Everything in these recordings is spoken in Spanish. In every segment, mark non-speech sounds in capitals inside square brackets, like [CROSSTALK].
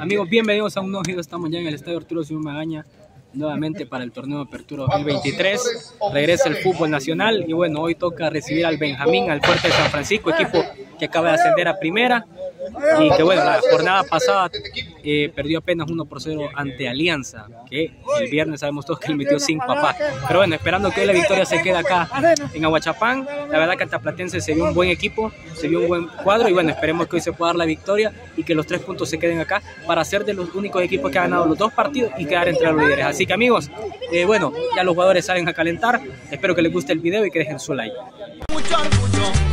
Amigos, bienvenidos a un nuevo video. Estamos ya en el estadio Arturo Simón Magaña, nuevamente para el torneo de Apertura 2023. Regresa el fútbol nacional y bueno, hoy toca recibir al Benjamín, al Fuerte de San Francisco, equipo que acaba de ascender a primera y que bueno, la jornada pasada eh, perdió apenas 1 por 0 ante Alianza, que el viernes sabemos todos que le metió sin papá. Pero bueno, esperando que la victoria se quede acá en Aguachapán. La verdad que Ataplatense se vio un buen equipo, se vio un buen cuadro y bueno, esperemos que hoy se pueda dar la victoria y que los tres puntos se queden acá para ser de los únicos equipos que han ganado los dos partidos y quedar entre los líderes. Así que amigos, eh, bueno, ya los jugadores salen a calentar. Espero que les guste el video y que dejen su like. mucho orgullo.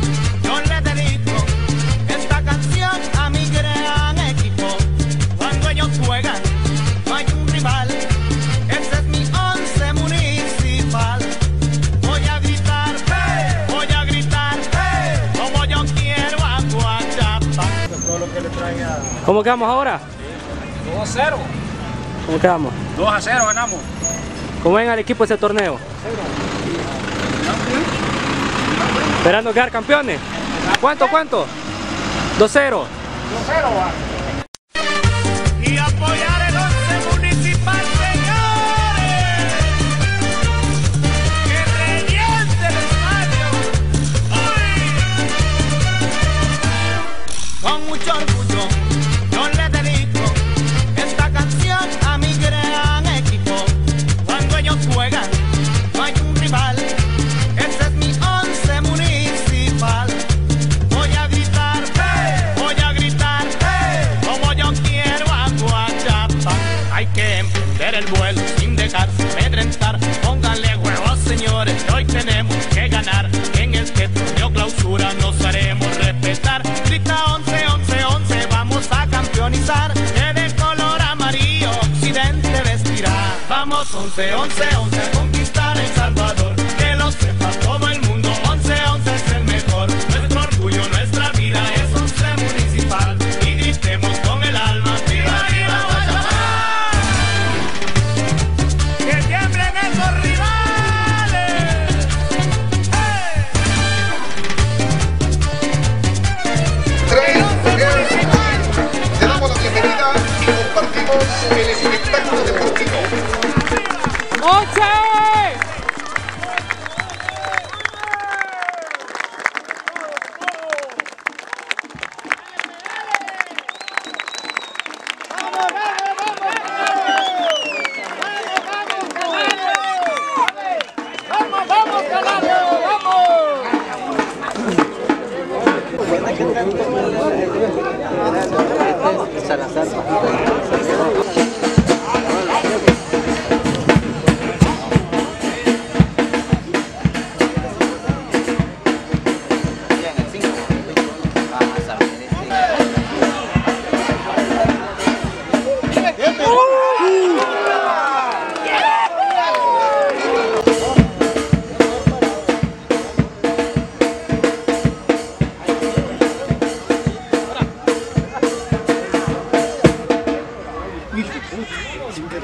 ¿Cómo quedamos ahora? 2 a 0. ¿Cómo quedamos? 2 a 0 ganamos. ¿Cómo ven al equipo ese torneo? Esperando quedar campeones. ¿Cuánto, cuánto? 2-0. 2 el vuelo sin dejarse amedrentar. Pónganle huevos, señores, hoy tenemos que ganar. En este torneo clausura nos haremos respetar. Grita 11, 11, 11, vamos a campeonizar. Que de color amarillo occidente vestirá. Vamos 11, 11, 11 Este es Salazar.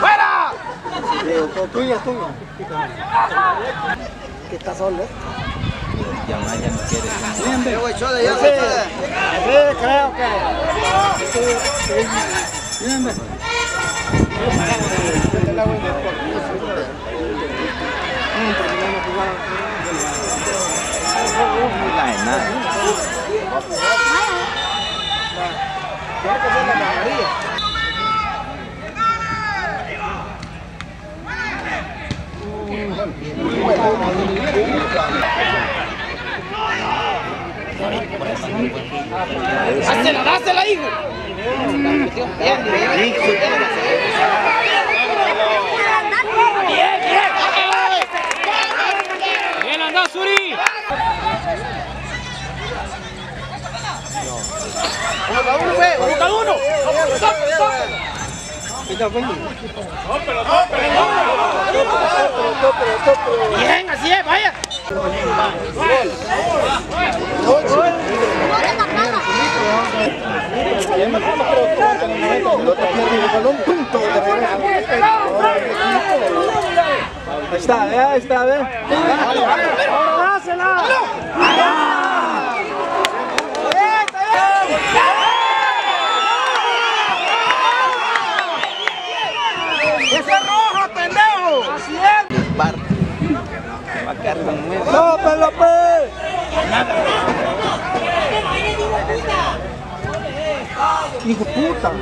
¡Fuera! Tuya, tuya. ¿Qué está solo? Ya suave, ya voy, suave. Sí, creo que. Bien. ¡Dásela, dásela, hijo! Andado, Suri. cada uno! Bien, así es, vaya. Ahí está, ve, ahí está, ve. Ahora dásela. ¡Ese es roja, pendejo! ¡Así es! ¡No, Pelope! ¡Hijo puta!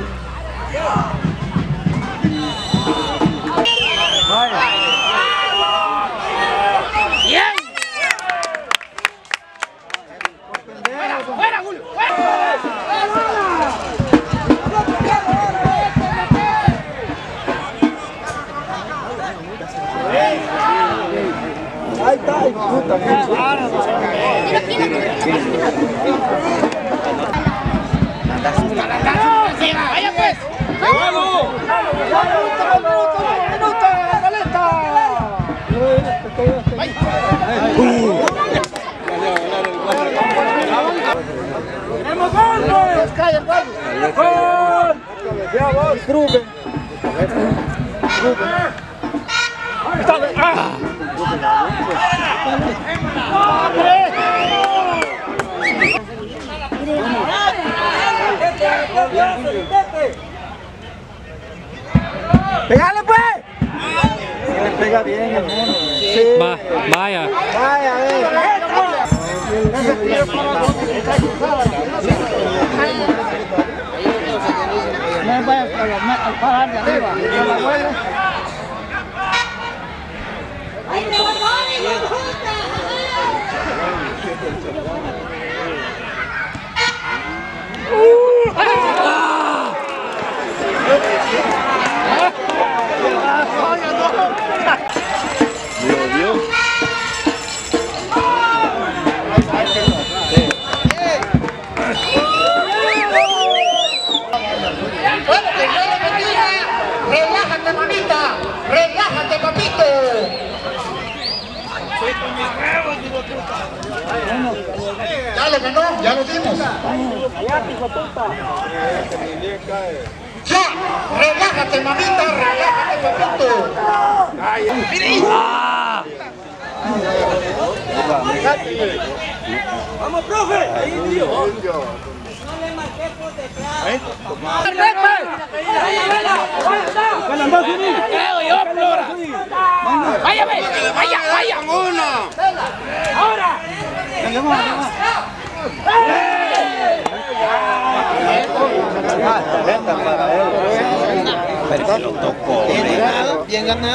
Rubén. ¡Pégale, pues! Se le pega bien el mono. Sí. Va, vaya. Vaya, a ver. No vaya al pajar de arriba. Relájate, Ya lo ganó, ya lo dimos. Ya, relájate, mamita, relájate, papito. Creo yo, Flora. Vaya, vaya, vaya. Ahora.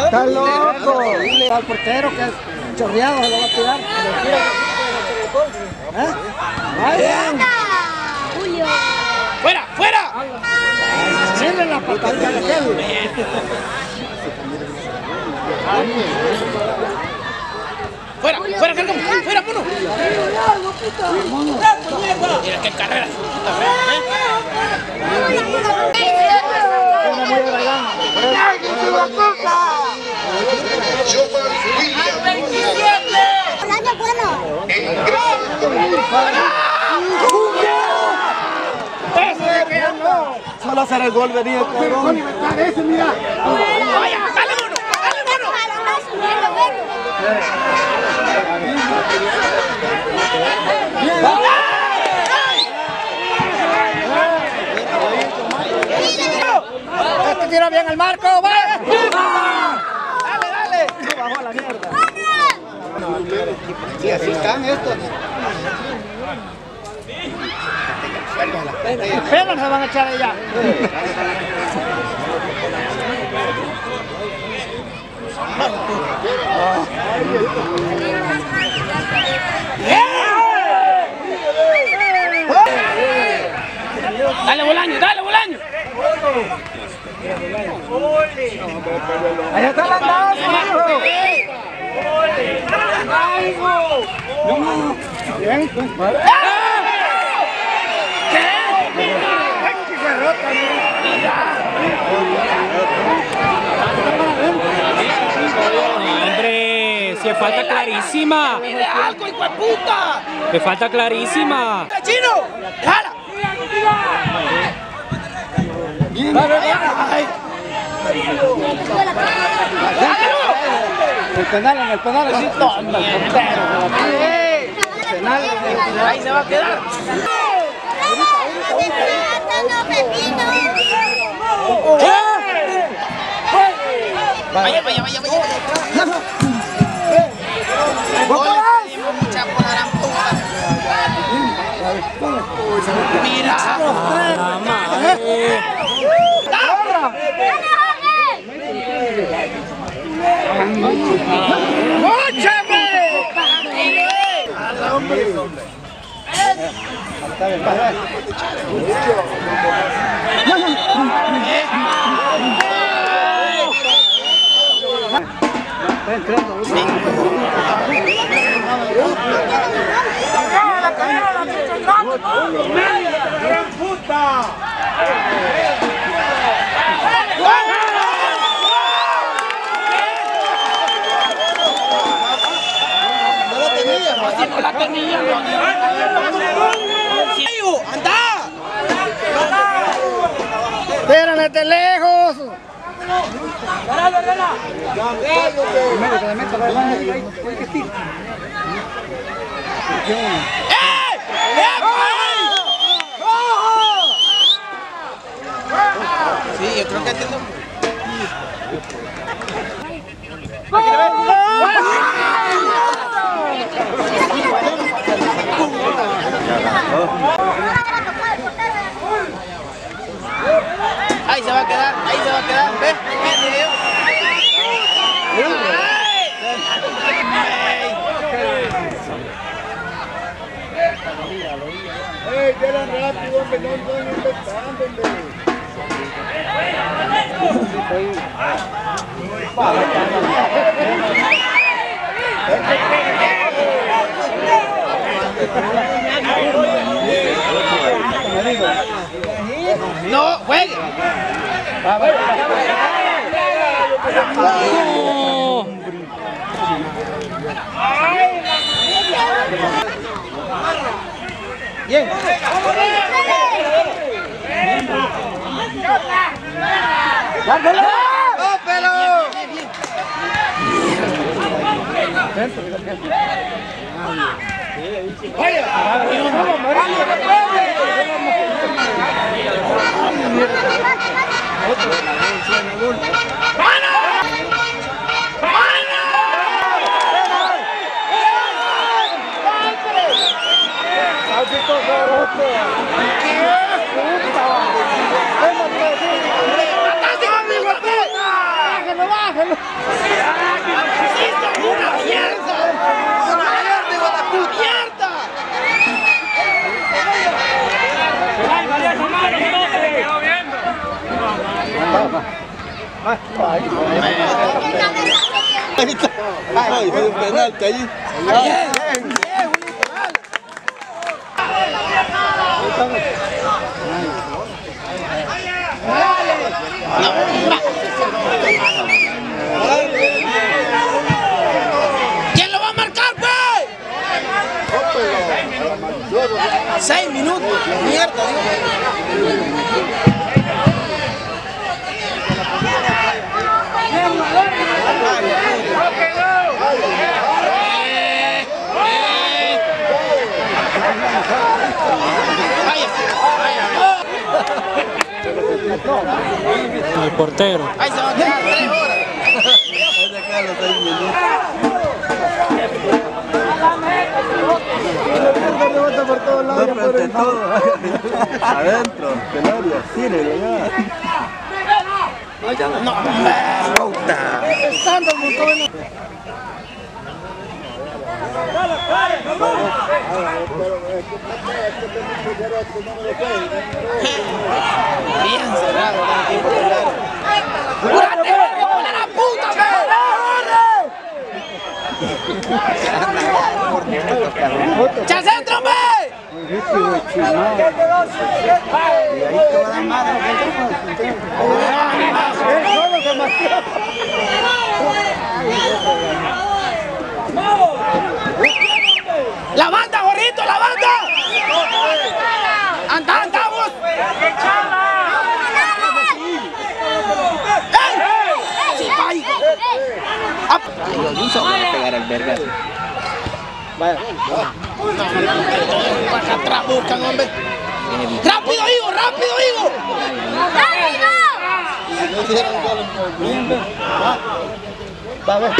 Está loco. Dile portero que es chorreado, se lo va a tirar. Vaya. Fuera, fuera. Denle la patadita de aquel. Fuera, fuera, cargamos. Fuera, mono. Mira qué carrera. Una muy de la Solo hacer el gol venía el cabrón. Vaya, dale, mono. Dale, mono. Este tira bien el marco. ¡Vaya! Dale, dale. Bajó a la mierda. Sí, así están estos. Pero se van a echar allá. Dale, Bolaño, dale, Bolaño. Allá está la taza, hijo. Bien. Hombre, si falta clarísima. algo, hijo de puta! Me falta clarísima. ¡Chino! ¡Jala! ¡Ay! El penal, en el penal, así. ¡Toma, Penal, ahí se va a quedar. Vaya, vaya, vaya, vaya. Mucha la gran puta. ¡Espérame de lejos! Sí, No, juegue. No. Bien. Bájalo! ¡Una mierda! ¡Una mierda, hijo de puta! ¡Mierda! Ay, fue un penalti ahí. ¿Quién lo va a marcar, pues? Seis minutos. Mierda. El portero. Ahí se va a quedar tres horas. Rebota por todos lados. [LAUGHS] Adentro, del área. No, puta. Estando el montón. Bien cerrado, el equipo titular. ¡Ya centro, Y ahí te va a dar madre. Él solo se marcó. ¡La banda, gorrito, la banda! ¡Anda, andamos! ¡Ey! ¡Sí, vaya! pegar al verga. Para atrás buscan, hombre. ¡Rápido, Higo! ¡Rápido, Higo! Va a ver.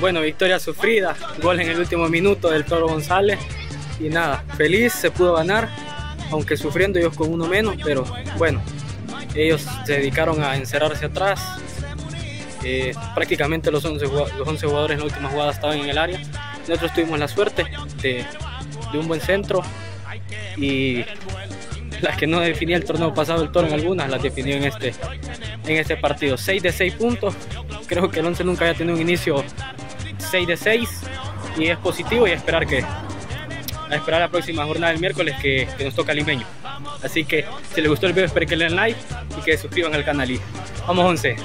Bueno, victoria sufrida, gol en el último minuto del Toro González. Y nada, feliz, se pudo ganar, aunque sufriendo ellos con uno menos, pero bueno, ellos se dedicaron a encerrarse atrás. Eh, prácticamente los 11, jugua- los 11 jugadores en la última jugada estaban en el área. Nosotros tuvimos la suerte de, de un buen centro y las que no definía el torneo pasado el Toro en algunas las definió en este, en este partido. 6 de 6 puntos, creo que el 11 nunca había tenido un inicio 6 de 6 y es positivo y a esperar que a esperar la próxima jornada del miércoles que, que nos toca limeño. Así que si les gustó el video espero que le den like y que se suscriban al canal y vamos 11.